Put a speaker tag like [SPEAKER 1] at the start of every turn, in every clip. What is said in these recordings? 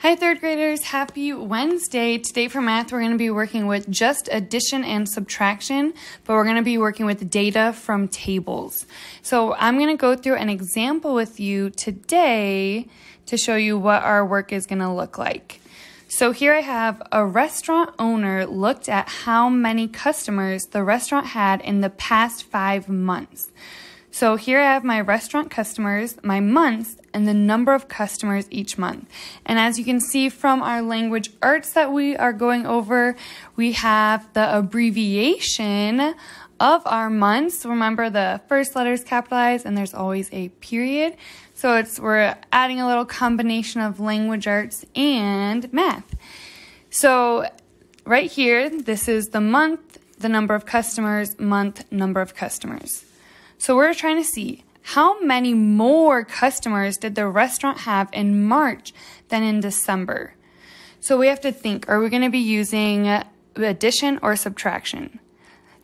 [SPEAKER 1] Hi, third graders. Happy Wednesday. Today for math, we're going to be working with just addition and subtraction, but we're going to be working with data from tables. So I'm going to go through an example with you today to show you what our work is going to look like. So here I have a restaurant owner looked at how many customers the restaurant had in the past five months. So here I have my restaurant customers, my months, and the number of customers each month. And as you can see from our language arts that we are going over, we have the abbreviation of our months. Remember the first letter is capitalized and there's always a period. So it's we're adding a little combination of language arts and math. So right here, this is the month, the number of customers, month, number of customers. So we're trying to see how many more customers did the restaurant have in March than in December? So we have to think are we going to be using addition or subtraction?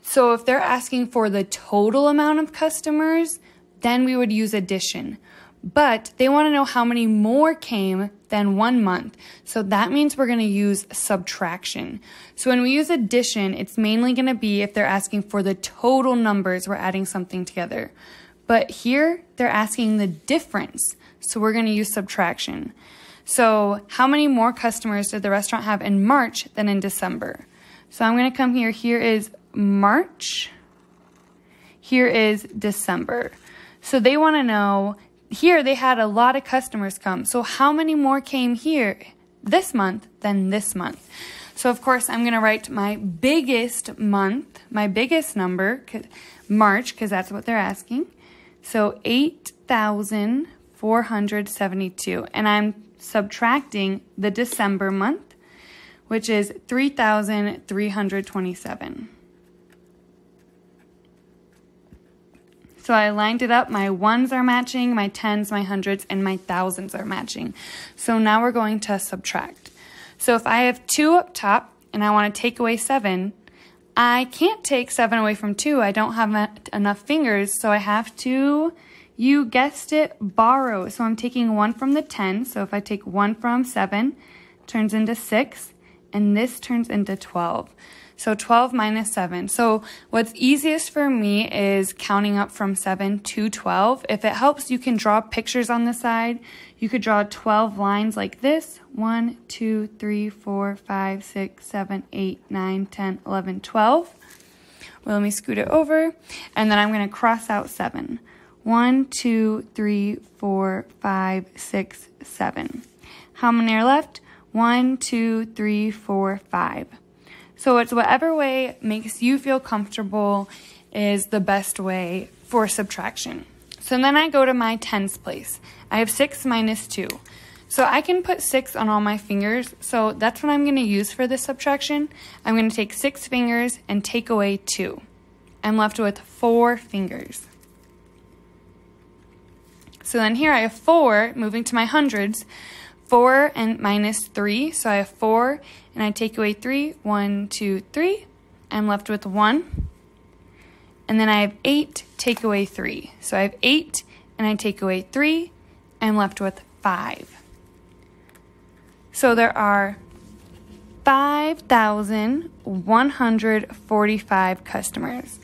[SPEAKER 1] So if they're asking for the total amount of customers, then we would use addition. But they want to know how many more came than one month. So that means we're going to use subtraction. So when we use addition, it's mainly going to be if they're asking for the total numbers, we're adding something together. But here, they're asking the difference. So we're going to use subtraction. So how many more customers did the restaurant have in March than in December? So I'm going to come here. Here is March. Here is December. So they want to know here they had a lot of customers come. So how many more came here this month than this month? So of course I'm going to write my biggest month, my biggest number, March, because that's what they're asking. So 8,472. And I'm subtracting the December month, which is 3,327. So I lined it up. My ones are matching, my tens, my hundreds, and my thousands are matching. So now we're going to subtract. So if I have two up top and I want to take away seven, I can't take seven away from two. I don't have enough fingers, so I have to, you guessed it, borrow. So I'm taking one from the 10. So if I take one from seven, turns into six, and this turns into 12. So 12 minus 7. So what's easiest for me is counting up from 7 to 12. If it helps, you can draw pictures on the side. You could draw 12 lines like this. 1, 2, 3, 4, 5, 6, 7, 8, 9, 10, 11, 12. Well, let me scoot it over. And then I'm going to cross out 7. 1, 2, 3, 4, 5, 6, 7. How many are left? 1, 2, 3, 4, 5. So it's whatever way makes you feel comfortable is the best way for subtraction. So then I go to my tens place. I have 6 minus 2. So I can put 6 on all my fingers. So that's what I'm going to use for this subtraction. I'm going to take 6 fingers and take away 2. I'm left with 4 fingers. So then here I have 4, moving to my hundreds. 4 and minus 3. So I have 4 and I take away 3. 1, 2, 3. I'm left with 1. And then I have 8, take away 3. So I have 8 and I take away 3. I'm left with 5. So there are 5,145 customers.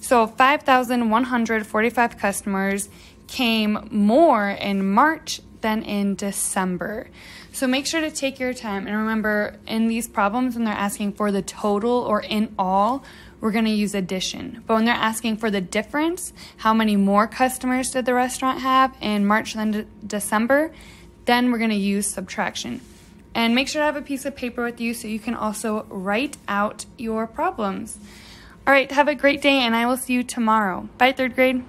[SPEAKER 1] So 5,145 customers came more in March than in December. So make sure to take your time and remember in these problems when they're asking for the total or in all, we're going to use addition. But when they're asking for the difference, how many more customers did the restaurant have in March than de December, then we're going to use subtraction. And make sure to have a piece of paper with you so you can also write out your problems. All right, have a great day and I will see you tomorrow. Bye, third grade.